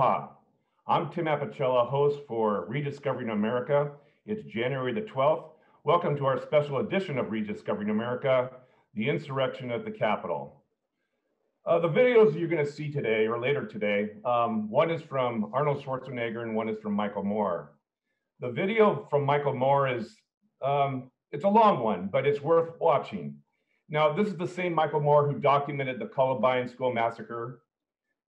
Aloha. I'm Tim Apicella, host for Rediscovering America. It's January the 12th. Welcome to our special edition of Rediscovering America, the insurrection at the Capitol. Uh, the videos you're going to see today or later today, um, one is from Arnold Schwarzenegger and one is from Michael Moore. The video from Michael Moore is, um, it's a long one, but it's worth watching. Now, this is the same Michael Moore who documented the Columbine School Massacre.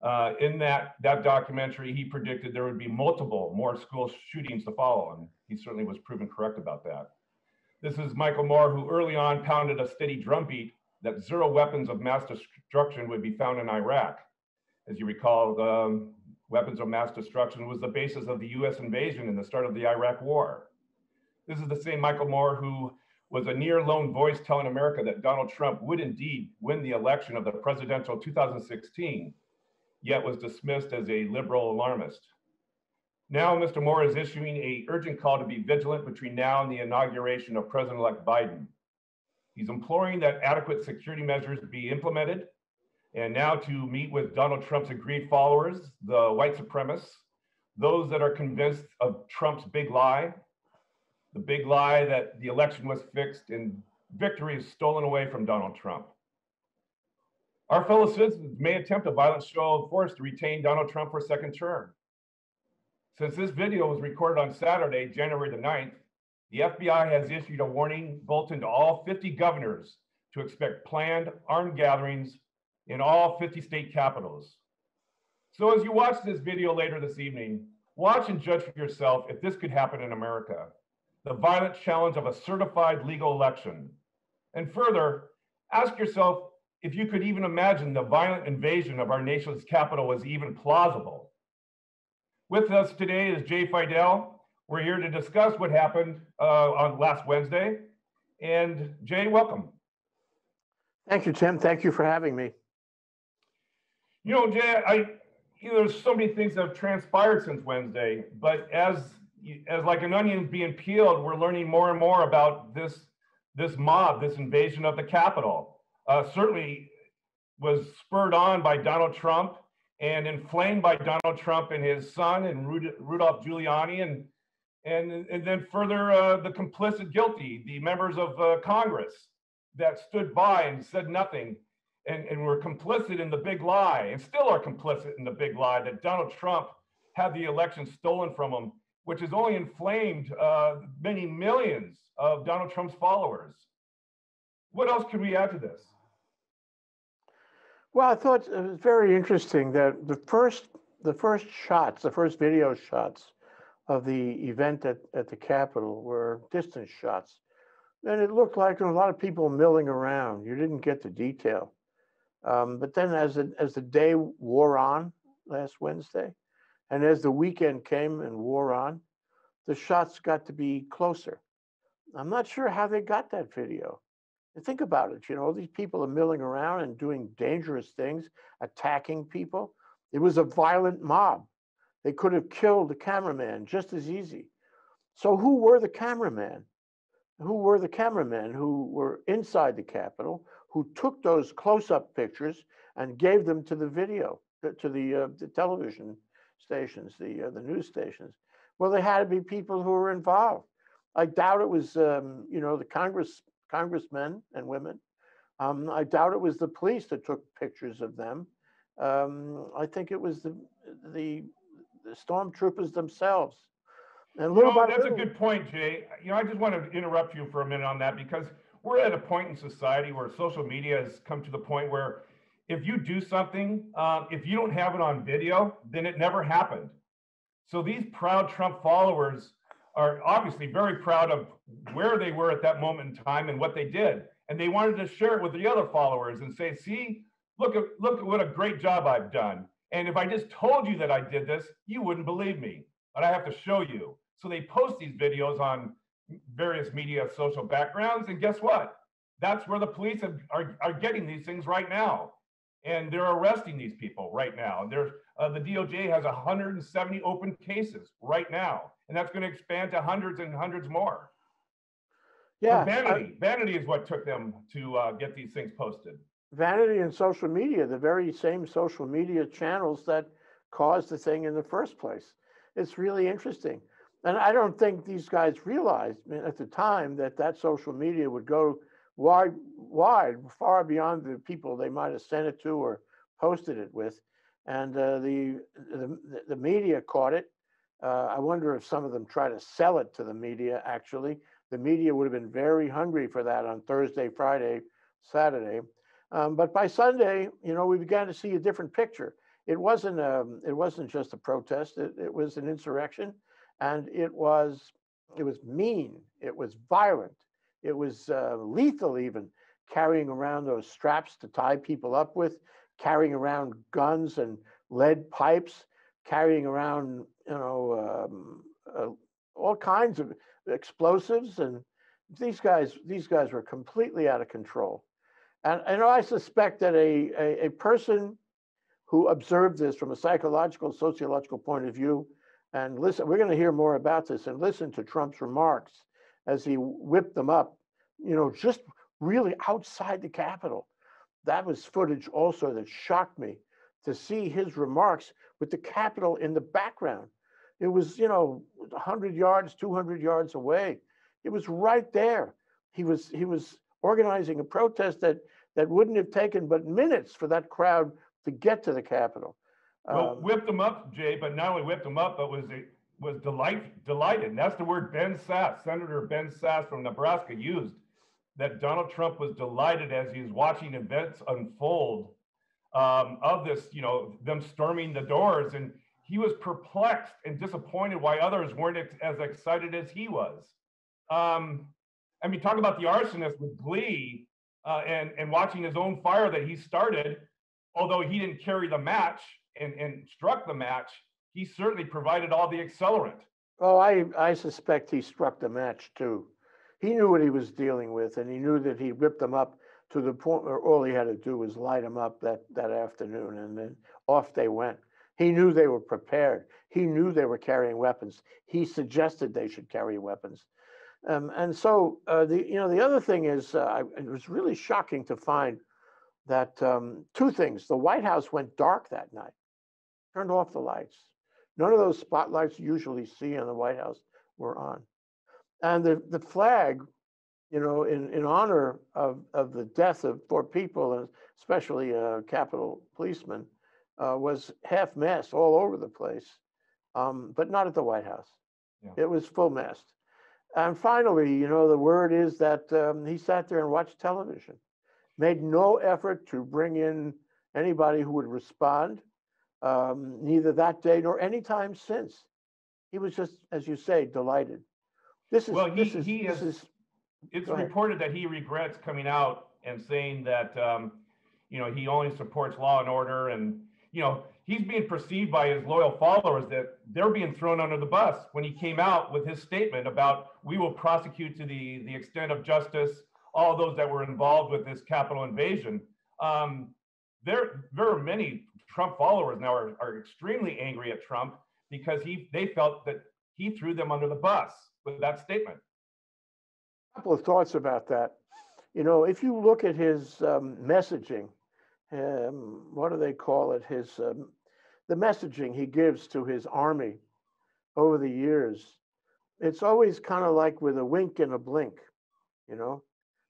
Uh, in that, that documentary, he predicted there would be multiple more school shootings to follow, and he certainly was proven correct about that. This is Michael Moore, who early on pounded a steady drumbeat that zero weapons of mass destruction would be found in Iraq. As you recall, weapons of mass destruction was the basis of the US invasion and the start of the Iraq War. This is the same Michael Moore who was a near lone voice telling America that Donald Trump would indeed win the election of the presidential 2016, yet was dismissed as a liberal alarmist. Now, Mr. Moore is issuing a urgent call to be vigilant between now and the inauguration of President-elect Biden. He's imploring that adequate security measures be implemented, and now to meet with Donald Trump's agreed followers, the white supremacists, those that are convinced of Trump's big lie, the big lie that the election was fixed and victory is stolen away from Donald Trump. Our fellow citizens may attempt a violent show of force to retain Donald Trump for a second term. Since this video was recorded on Saturday, January the 9th, the FBI has issued a warning bulletin to all 50 governors to expect planned armed gatherings in all 50 state capitals. So as you watch this video later this evening, watch and judge for yourself if this could happen in America the violent challenge of a certified legal election. And further, ask yourself if you could even imagine the violent invasion of our nation's capital was even plausible. With us today is Jay Fidell. We're here to discuss what happened uh, on last Wednesday. And Jay, welcome. Thank you, Tim. Thank you for having me. You know, Jay, I you know, there's so many things that have transpired since Wednesday, but as as like an onion being peeled, we're learning more and more about this this mob, this invasion of the Capitol. Uh, certainly was spurred on by Donald Trump and inflamed by Donald Trump and his son and Rudolph Giuliani and and and then further uh, the complicit guilty, the members of uh, Congress that stood by and said nothing and, and were complicit in the big lie and still are complicit in the big lie that Donald Trump had the election stolen from him which has only inflamed uh, many millions of Donald Trump's followers. What else could we add to this? Well, I thought it was very interesting that the first the first shots, the first video shots of the event at, at the Capitol were distance shots. And it looked like a lot of people milling around. You didn't get the detail. Um, but then as, the, as the day wore on last Wednesday, and as the weekend came and wore on, the shots got to be closer. I'm not sure how they got that video. And think about it, you know, all these people are milling around and doing dangerous things, attacking people. It was a violent mob. They could have killed the cameraman just as easy. So who were the cameramen? Who were the cameramen who were inside the Capitol, who took those close-up pictures and gave them to the video, to the, uh, the television stations, the uh, the news stations. Well, there had to be people who were involved. I doubt it was, um, you know, the Congress congressmen and women. Um, I doubt it was the police that took pictures of them. Um, I think it was the the, the stormtroopers themselves. And little you know, that's little, a good point, Jay. You know, I just want to interrupt you for a minute on that because we're at a point in society where social media has come to the point where if you do something, uh, if you don't have it on video, then it never happened. So these proud Trump followers are obviously very proud of where they were at that moment in time and what they did. And they wanted to share it with the other followers and say, see, look at look at what a great job I've done. And if I just told you that I did this, you wouldn't believe me. But I have to show you. So they post these videos on various media social backgrounds. And guess what? That's where the police have, are, are getting these things right now and they're arresting these people right now. And there's uh, the DOJ has 170 open cases right now, and that's going to expand to hundreds and hundreds more. Yeah, vanity, I, vanity is what took them to uh, get these things posted. Vanity and social media, the very same social media channels that caused the thing in the first place. It's really interesting. And I don't think these guys realized at the time that that social media would go wide, wide, far beyond the people they might have sent it to or posted it with. And uh, the, the the media caught it. Uh, I wonder if some of them try to sell it to the media. Actually, the media would have been very hungry for that on Thursday, Friday, Saturday. Um, but by Sunday, you know, we began to see a different picture. It wasn't um, it wasn't just a protest. It, it was an insurrection, and it was it was mean. It was violent. It was uh, lethal, even carrying around those straps to tie people up with, carrying around guns and lead pipes, carrying around you know um, uh, all kinds of explosives, and these guys these guys were completely out of control. And, I suspect that a, a, a person who observed this from a psychological, sociological point of view, and listen, we're going to hear more about this and listen to Trump's remarks as he whipped them up, you know, just really outside the Capitol. That was footage also that shocked me to see his remarks with the Capitol in the background. It was, you know, 100 yards, 200 yards away. It was right there. He was he was organizing a protest that that wouldn't have taken but minutes for that crowd to get to the Capitol. Well, Um, whipped them up, Jay, but not only whipped them up, but was was delight delighted. And that's the word Ben Sasse, Senator Ben Sasse from Nebraska used. That Donald Trump was delighted as he was watching events unfold um, of this, you know, them storming the doors, and he was perplexed and disappointed why others weren't ex- as excited as he was. Um, I mean, talk about the arsonist with glee uh, and and watching his own fire that he started although he didn't carry the match and, and struck the match, he certainly provided all the accelerant. Oh, I, I suspect he struck the match too. He knew what he was dealing with and he knew that he whipped them up to the point where all he had to do was light them up that, that afternoon and then off they went. He knew they were prepared. He knew they were carrying weapons. He suggested they should carry weapons. Um, and so uh, the you know the other thing is uh, it was really shocking to find that um, two things. The White House went dark that night, turned off the lights. None of those spotlights you usually see in the White House were on. And the, the flag, you know, in, in honor of, of the death of four people, especially a Capitol policeman, uh, was half mast all over the place, um, but not at the White House. Yeah. It was full mast. And finally, you know, the word is that um, he sat there and watched television made no effort to bring in anybody who would respond, um, neither that day nor any time since. He was just, as you say, delighted. This is, Well, he- this is, he this is, It's reported that he regrets coming out and saying that, um, you know, he only supports law and order and, you know, he's being perceived by his loyal followers that they're being thrown under the bus when he came out with his statement about we will prosecute to the, the extent of justice all those that were involved with this Capitol invasion. Um, there, there are many Trump followers now are, are extremely angry at Trump because he they felt that he threw them under the bus with that statement. A couple of thoughts about that. You know, if you look at his um, messaging, um, what do they call it? His um, the messaging he gives to his army over the years, it's always kind of like with a wink and a blink. You know,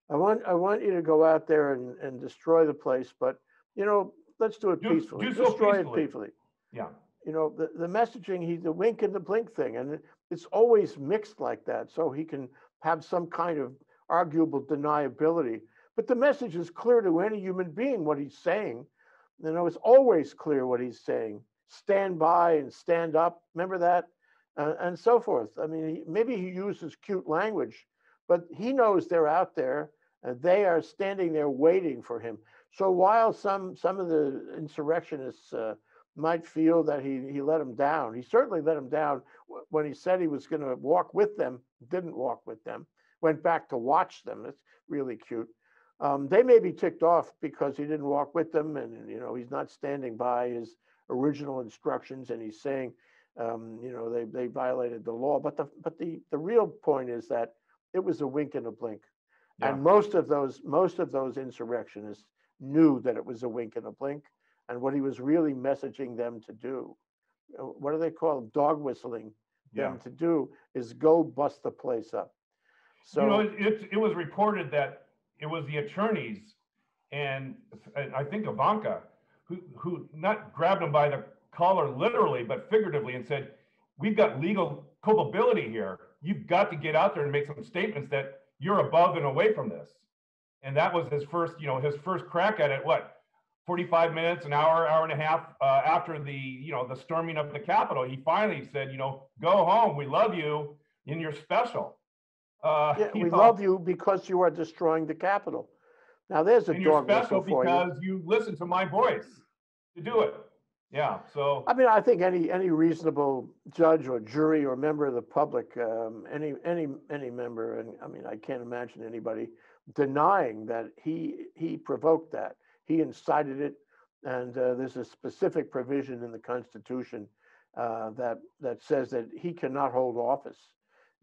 I want I want you to go out there and, and destroy the place, but you know, let's do it Do- peacefully. do so destroy peacefully. it peacefully. Yeah. You know, the, the messaging, he the wink and the blink thing, and it's always mixed like that, so he can have some kind of arguable deniability. But the message is clear to any human being what he's saying. You know, it's always clear what he's saying. Stand by and stand up. Remember that? Uh, and so forth. I mean, he, maybe he uses cute language, but he knows they're out there and they are standing there waiting for him. So while some some of the insurrectionists uh, might feel that he he let them down, he certainly let them down when he said he was going to walk with them. Didn't walk with them. Went back to watch them. That's really cute. Um, they may be ticked off because he didn't walk with them, and you know he's not standing by his original instructions, and he's saying, um, you know, they they violated the law. But the but the the real point is that it was a wink and a blink. Yeah. And most of those, most of those insurrectionists knew that it was a wink and a blink and what he was really messaging them to do. uh, what do they call dog whistling Yeah. them to do is go bust the place up. So You know, it, it, it was reported that it was the attorneys and, and I think Ivanka who, who not grabbed him by the collar literally, but figuratively and said, we've got legal culpability here. You've got to get out there and make some statements that you're above and away from this. And that was his first, you know, his first crack at it. What, 45 minutes, an hour, hour and a half uh, after the, you know, the storming of the Capitol, he finally said, you know, go home. We love you, and you're special. Uh, yeah, you we know, love you because you are destroying the Capitol. Now there's a and you're dog special whistle for you. because you listen to my voice to do it. Yeah. So I mean, I think any any reasonable judge or jury or member of the public, um, any any any member, and I mean, I can't imagine anybody denying that he he provoked that, he incited it, and uh, there's a specific provision in the Constitution uh, that that says that he cannot hold office.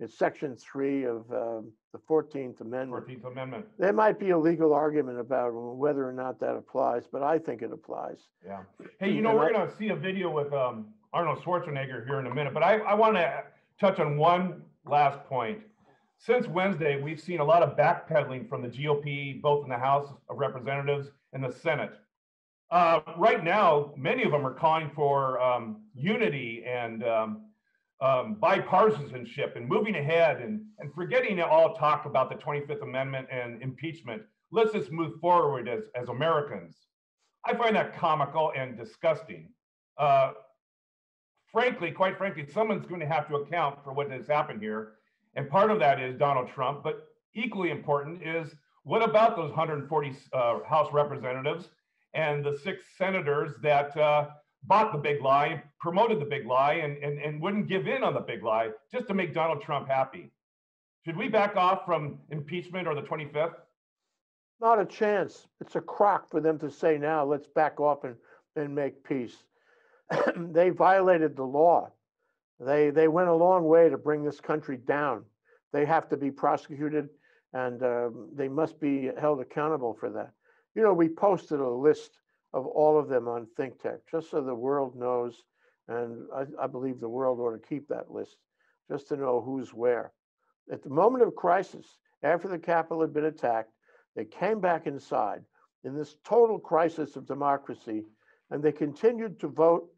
It's Section three of um, the Fourteenth Amendment. 14th Amendment. There might be a legal argument about whether or not that applies, but I think it applies. Yeah. Hey, you know, And we're I- going to see a video with um, Arnold Schwarzenegger here in a minute, but I, I want to touch on one last point. Since Wednesday, we've seen a lot of backpedaling from the GOP, both in the House of Representatives and the Senate. Uh, right now, many of them are calling for um, unity and um, um, bipartisanship and moving ahead and, and forgetting to all talk about the 25th Amendment and impeachment. Let's just move forward as, as Americans. I find that comical and disgusting. Uh, frankly, quite frankly, someone's going to have to account for what has happened here. And part of that is Donald Trump, but equally important is what about those 140 uh, House representatives and the six senators that uh, bought the big lie, promoted the big lie, and, and, and wouldn't give in on the big lie just to make Donald Trump happy? Should we back off from impeachment or the 25th? Not a chance. It's a crock for them to say now, let's back off and, and make peace. they violated the law. They, they went a long way to bring this country down. They have to be prosecuted and um, they must be held accountable for that. You know, we posted a list of all of them on ThinkTech, just so the world knows, and I, I believe the world ought to keep that list, just to know who's where. At the moment of crisis, after the Capitol had been attacked, they came back inside in this total crisis of democracy, and they continued to vote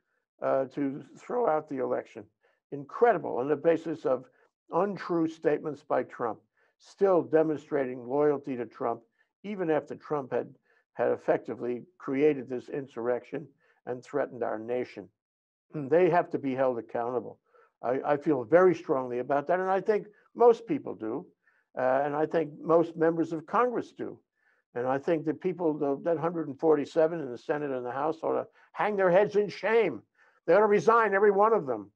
uh, to throw out the election. Incredible on the basis of untrue statements by Trump, still demonstrating loyalty to Trump, even after Trump had, had effectively created this insurrection and threatened our nation. They have to be held accountable. I, I feel very strongly about that, and I think most people do. Uh, and I think most members of Congress do. And I think that people, the, that 147 in the Senate and the House ought to hang their heads in shame. They ought to resign, every one of them,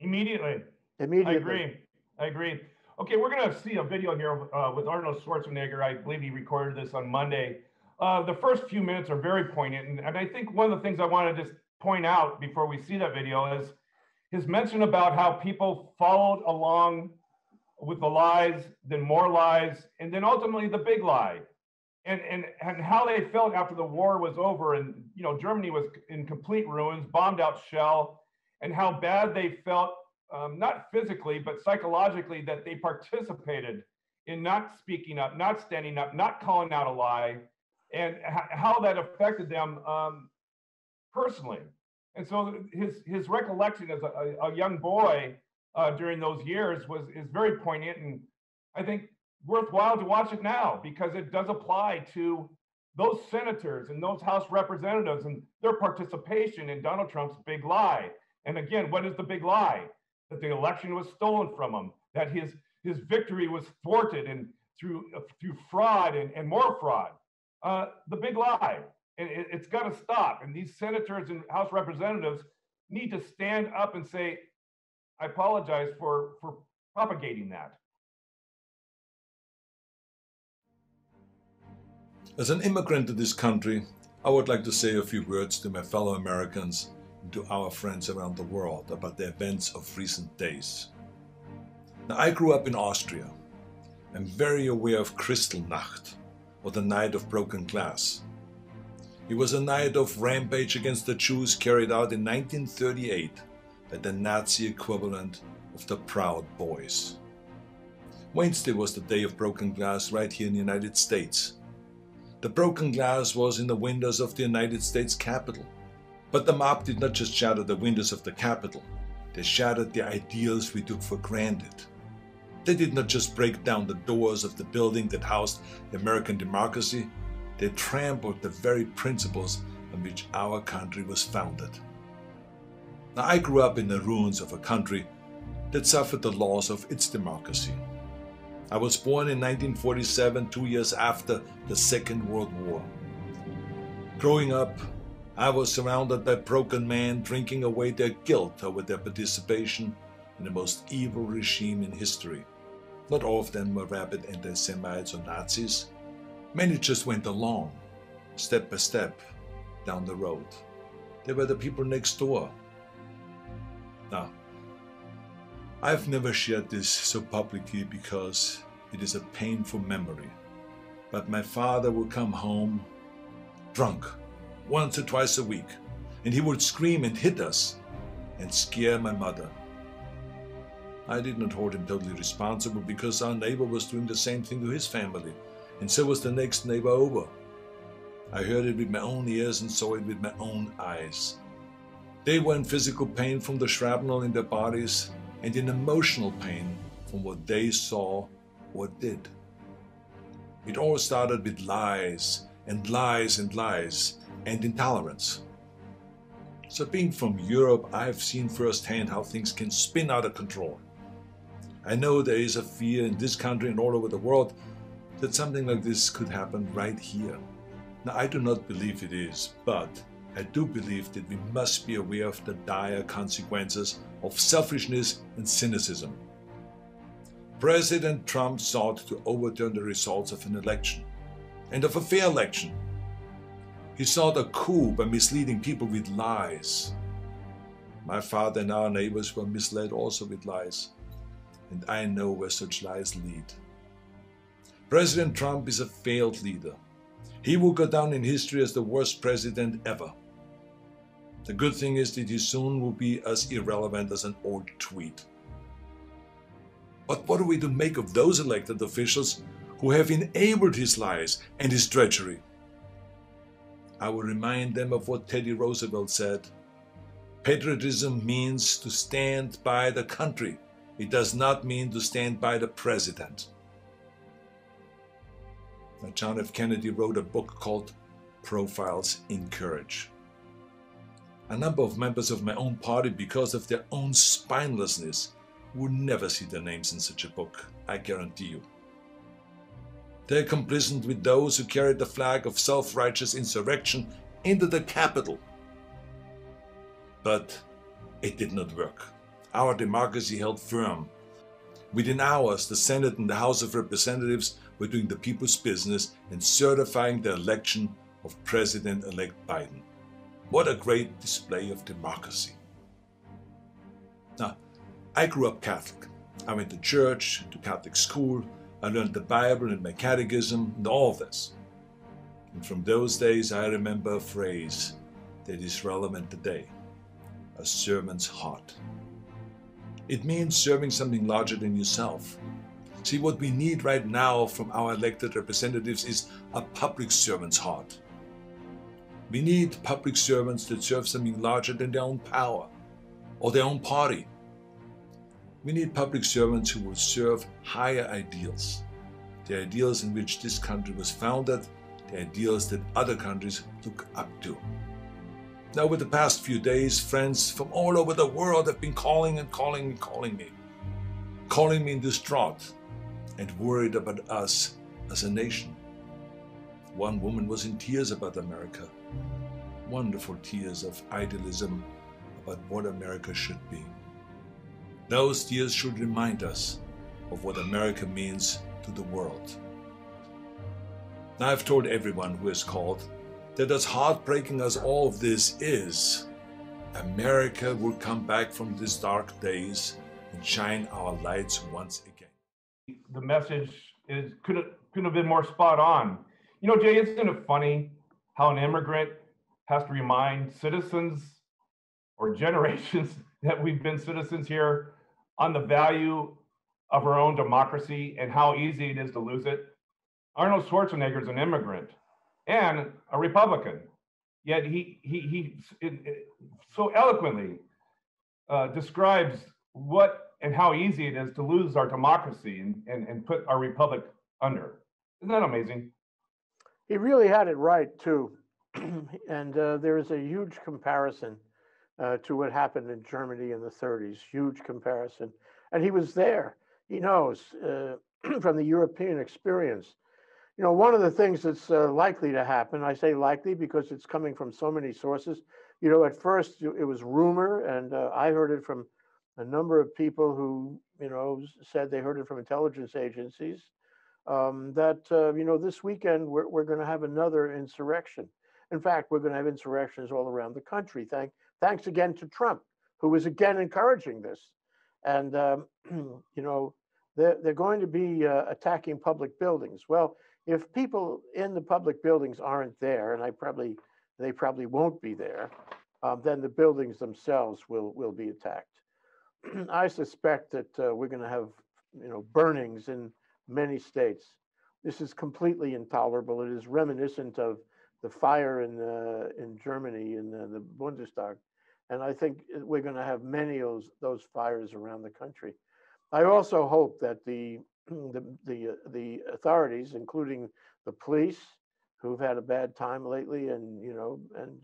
Immediately. immediately. I agree. I agree. Okay, we're going to see a video here uh, with Arnold Schwarzenegger. I believe he recorded this on Monday. Uh, the first few minutes are very poignant. And, and I think one of the things I want to just point out before we see that video is his mention about how people followed along with the lies, then more lies, and then ultimately the big lie. And, and, and how they felt after the war was over and you know Germany was in complete ruins, bombed out shell, and how bad they felt um, not physically, but psychologically, that they participated in not speaking up, not standing up, not calling out a lie, and how that affected them um, personally. And so his his recollection as a, a, a young boy uh, during those years was is very poignant, and I think worthwhile to watch it now because it does apply to those senators and those House representatives and their participation in Donald Trump's big lie. And again, what is the big lie? That the election was stolen from him, that his his victory was thwarted and through through fraud and, and more fraud. Uh, the big lie. And it, it's got to stop. And these senators and House representatives need to stand up and say, I apologize for for propagating that. As an immigrant to this country, I would like to say a few words to my fellow Americans to our friends around the world about the events of recent days. Now, I grew up in Austria. I'm very aware of Kristallnacht, or the Night of Broken Glass. It was a night of rampage against the Jews carried out in 1938 by the Nazi equivalent of the Proud Boys. Wednesday was the day of broken glass right here in the United States. The broken glass was in the windows of the United States Capitol. But the mob did not just shatter the windows of the Capitol, they shattered the ideals we took for granted. They did not just break down the doors of the building that housed American democracy, they trampled the very principles on which our country was founded. Now, I grew up in the ruins of a country that suffered the loss of its democracy. I was born in 1947, two years after the Second World War. Growing up, I was surrounded by broken men drinking away their guilt over their participation in the most evil regime in history. Not all of them were rabid anti Semites or Nazis. Many just went along, step by step, down the road. They were the people next door. Now, I've never shared this so publicly because it is a painful memory. But my father would come home drunk once or twice a week, and he would scream and hit us and scare my mother. I did not hold him totally responsible because our neighbor was doing the same thing to his family and so was the next neighbor over. I heard it with my own ears and saw it with my own eyes. They were in physical pain from the shrapnel in their bodies and in emotional pain from what they saw or did. It all started with lies and lies and lies and intolerance. So, being from Europe, I've seen firsthand how things can spin out of control. I know there is a fear in this country and all over the world that something like this could happen right here. Now, I do not believe it is, but I do believe that we must be aware of the dire consequences of selfishness and cynicism. President Trump sought to overturn the results of an election, and of a fair election. He sought a coup by misleading people with lies. My father and our neighbors were misled also with lies, and I know where such lies lead. President Trump is a failed leader. He will go down in history as the worst president ever. The good thing is that he soon will be as irrelevant as an old tweet. But what are we to make of those elected officials who have enabled his lies and his treachery? I will remind them of what Teddy Roosevelt said. Patriotism means to stand by the country. It does not mean to stand by the president. John F. Kennedy wrote a book called Profiles in Courage. A number of members of my own party, because of their own spinelessness, would never see their names in such a book, I guarantee you. They're complicit with those who carried the flag of self righteous insurrection into the Capitol. But it did not work. Our democracy held firm. Within hours, the Senate and the House of Representatives were doing the people's business and certifying the election of President elect Biden. What a great display of democracy. Now, I grew up Catholic. I went to church, to Catholic school, I learned the Bible and my catechism and all this. And from those days, I remember a phrase that is relevant today a servant's heart. It means serving something larger than yourself, See, what we need right now from our elected representatives is a public servant's heart. We need public servants that serve something larger than their own power or their own party. We need public servants who will serve higher ideals, the ideals in which this country was founded, the ideals that other countries look up to. Now, over the past few days, friends from all over the world have been calling and calling and calling me, calling me in distraught and worried about us as a nation. One woman was in tears about America, wonderful tears of idealism about what America should be. Those tears should remind us of what America means to the world. Now, I've told everyone who has called that as heartbreaking as all of this is, America will come back from these dark days and shine our lights once again the message is could have could have been more spot on. You know, Jay, isn't it funny how an immigrant has to remind citizens or generations that we've been citizens here on the value of our own democracy and how easy it is to lose it. Arnold Schwarzenegger is an immigrant and a Republican, yet he he he it, it, so eloquently uh, describes what and how easy it is to lose our democracy and, and, and put our republic under. Isn't that amazing? He really had it right too, and uh, there is a huge comparison uh, to what happened in Germany in the 30s. Huge comparison, and he was there. He knows uh, from the European experience. You know, one of the things that's uh, likely to happen, I say likely because it's coming from so many sources. You know, at first it was rumor, and uh, I heard it from a number of people who, you know, said they heard it from intelligence agencies um, that, uh, you know, this weekend we're, we're going to have another insurrection. In fact, we're going to have insurrections all around the country. Thank, thanks again to Trump, who is again encouraging this. And, um, you know, they're, they're going to be uh, attacking public buildings. Well, if people in the public buildings aren't there, and I probably, they probably won't be there, um, then the buildings themselves will, will be attacked. I suspect that uh, we're going to have, you know, burnings in many states. This is completely intolerable. It is reminiscent of the fire in uh, in Germany in the, the Bundestag, and I think we're going to have many of those, those fires around the country. I also hope that the the the, uh, the authorities, including the police, who've had a bad time lately, and you know, and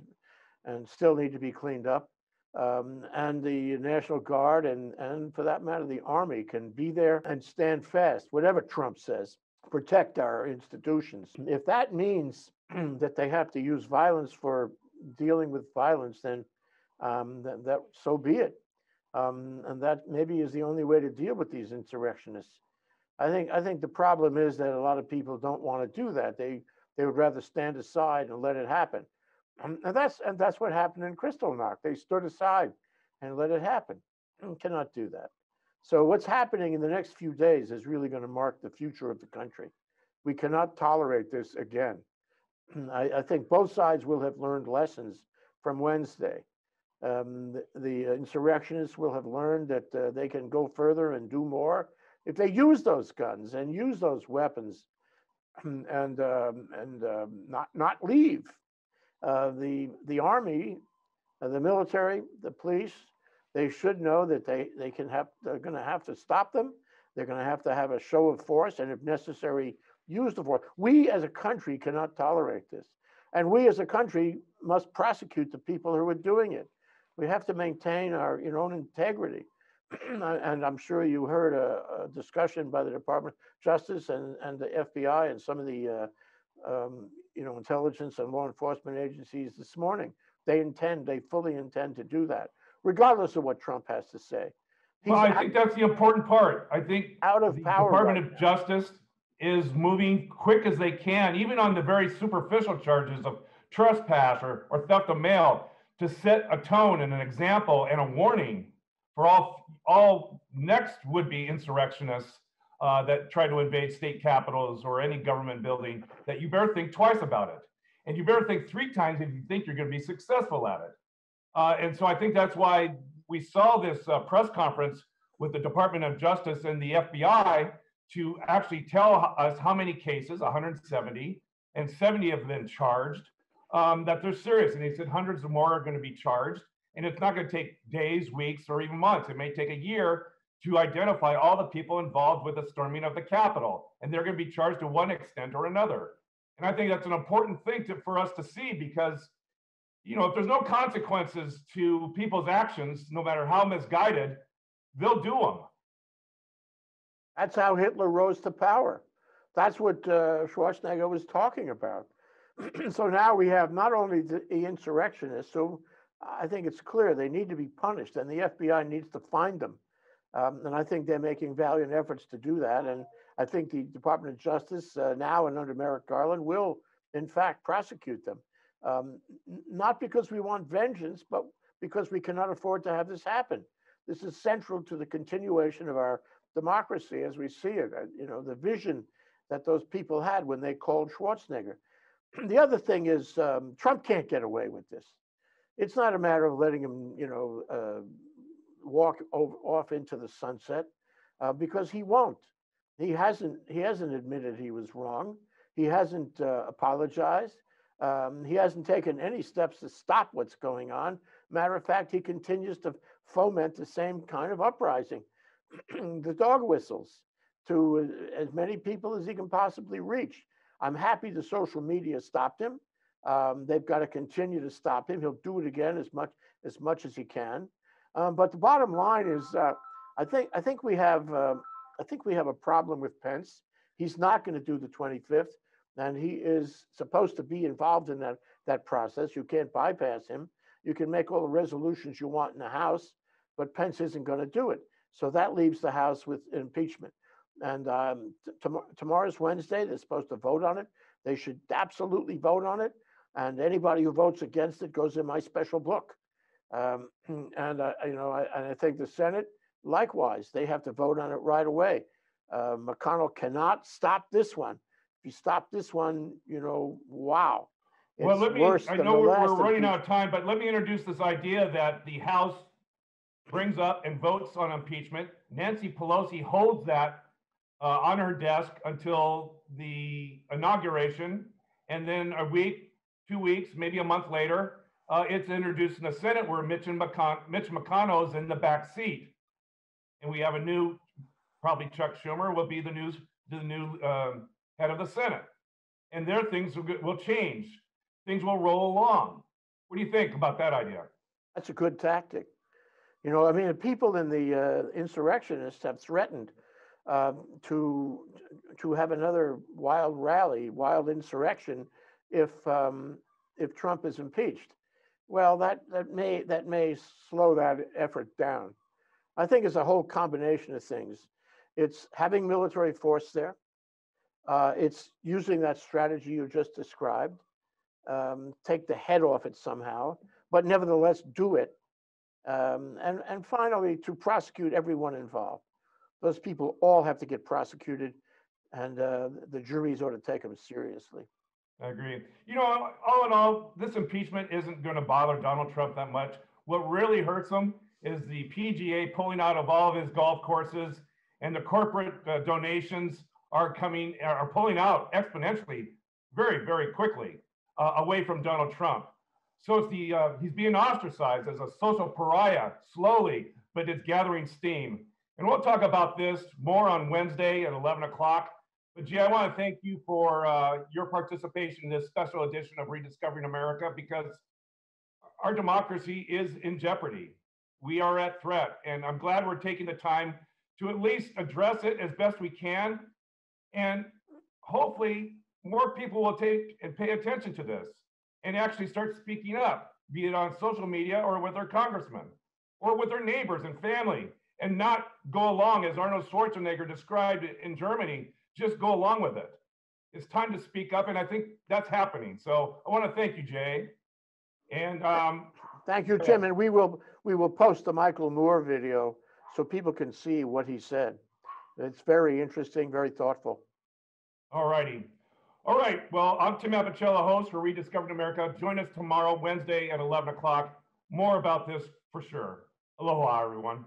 and still need to be cleaned up, um, and the National Guard and, and for that matter, the Army can be there and stand fast, whatever Trump says, protect our institutions. If that means that they have to use violence for dealing with violence, then um, that, that, so be it. Um, and that maybe is the only way to deal with these insurrectionists. I think I think the problem is that a lot of people don't want to do that. They they would rather stand aside and let it happen. And that's and that's what happened in Kristallnacht. They stood aside and let it happen. cannot do that. So what's happening in the next few days is really going to mark the future of the country. We cannot tolerate this again. I, I think both sides will have learned lessons from Wednesday. Um, the, the, insurrectionists will have learned that uh, they can go further and do more if they use those guns and use those weapons and um, and um, not not leave uh, the the army, uh, the military, the police, they should know that they they can have they're going to have to stop them. They're going to have to have a show of force, and if necessary, use the force. We as a country cannot tolerate this, and we as a country must prosecute the people who are doing it. We have to maintain our you know, own integrity. and I'm sure you heard a, a, discussion by the Department of Justice and, and the FBI and some of the uh, um, you know, intelligence and law enforcement agencies this morning. They intend, they fully intend to do that, regardless of what Trump has to say. He's well, I think that's the important part. I think out of the power. Department right of. Justice is moving quick as they can, even on the very superficial charges of trespass or, or theft of mail, to set a tone and an example and a warning for all all next would-be insurrectionists uh, that try to invade state capitals or any government building, that you better think twice about it. And you better think three times if you think you're going to be successful at it. Uh, and so I think that's why we saw this uh, press conference with the Department of Justice and the FBI to actually tell us how many cases, 170, and 70 have been charged, um, that they're serious. And they said hundreds or more are going to be charged. And it's not going to take days, weeks, or even months. It may take a year to identify all the people involved with the storming of the Capitol. And they're going to be charged to one extent or another. And I think that's an important thing to, for us to see because, you know, if there's no consequences to people's actions, no matter how misguided, they'll do them. That's how Hitler rose to power. That's what uh, Schwarzenegger was talking about. so now we have not only the insurrectionists, so I think it's clear they need to be punished, and the FBI needs to find them um, and I think they're making valiant efforts to do that. And I think the Department of Justice uh, now and under Merrick Garland will, in fact, prosecute them. Um, not because we want vengeance, but because we cannot afford to have this happen. This is central to the continuation of our democracy as we see it. Uh, you know, the vision that those people had when they called Schwarzenegger. the other thing is um, Trump can't get away with this. It's not a matter of letting him, you know, uh, walk over, off into the sunset uh, because he won't. He hasn't. He hasn't admitted he was wrong. He hasn't uh, apologized. Um, he hasn't taken any steps to stop what's going on. Matter of fact, he continues to foment the same kind of uprising, the dog whistles to uh, as many people as he can possibly reach. I'm happy the social media stopped him. Um, they've got to continue to stop him. He'll do it again as much as much as he can. Um, but the bottom line is, uh, I think I think we have uh, I think we have a problem with Pence. He's not going to do the 25th, and he is supposed to be involved in that that process. You can't bypass him. You can make all the resolutions you want in the House, but Pence isn't going to do it. So that leaves the House with impeachment. And um, tom- tomorrow's Wednesday. They're supposed to vote on it. They should absolutely vote on it. And anybody who votes against it goes in my special book. Um, and uh, you know, I, and I think the Senate, likewise, they have to vote on it right away. Uh, McConnell cannot stop this one. You stop this one, you know, wow. Well, let me, I know we're, we're running out of time, but let me introduce this idea that the House brings up and votes on impeachment. Nancy Pelosi holds that uh, on her desk until the inauguration. And then a week, two weeks, maybe a month later, uh, it's introduced in the Senate where Mitch, and McCon- Mitch McConnell is in the back seat. And we have a new, probably Chuck Schumer will be the news, the new um, head of the Senate. And there things will, get- will change. Things will roll along. What do you think about that idea? That's a good tactic. You know, I mean, people in the uh, insurrectionists have threatened um, to to have another wild rally, wild insurrection, if um, if Trump is impeached. Well, that that may that may slow that effort down. I think it's a whole combination of things. It's having military force there. Uh, it's using that strategy you just described. Um, take the head off it somehow, but nevertheless do it. Um, and, and finally, to prosecute everyone involved. Those people all have to get prosecuted, and uh, the juries ought to take them seriously. I agree. You know, all in all, this impeachment isn't going to bother Donald Trump that much. What really hurts him is the PGA pulling out of all of his golf courses, and the corporate uh, donations are coming are pulling out exponentially, very very quickly uh, away from Donald Trump. So it's the uh, he's being ostracized as a social pariah slowly, but it's gathering steam. And we'll talk about this more on Wednesday at 11 o'clock. But Jay, I want to thank you for uh, your participation in this special edition of Rediscovering America because our democracy is in jeopardy. We are at threat, and I'm glad we're taking the time to at least address it as best we can. And hopefully, more people will take and pay attention to this and actually start speaking up, be it on social media or with their congressmen or with their neighbors and family, and not go along as Arnold Schwarzenegger described it in Germany, just go along with it. It's time to speak up, and I think that's happening. So I want to thank you, Jay. And um, Thank you, Tim, and we will we will post the Michael Moore video so people can see what he said. It's very interesting, very thoughtful. All righty. All right. Well, I'm Tim Apicella, host for Rediscovering America. Join us tomorrow, Wednesday at 11 o'clock. More about this for sure. Aloha, everyone.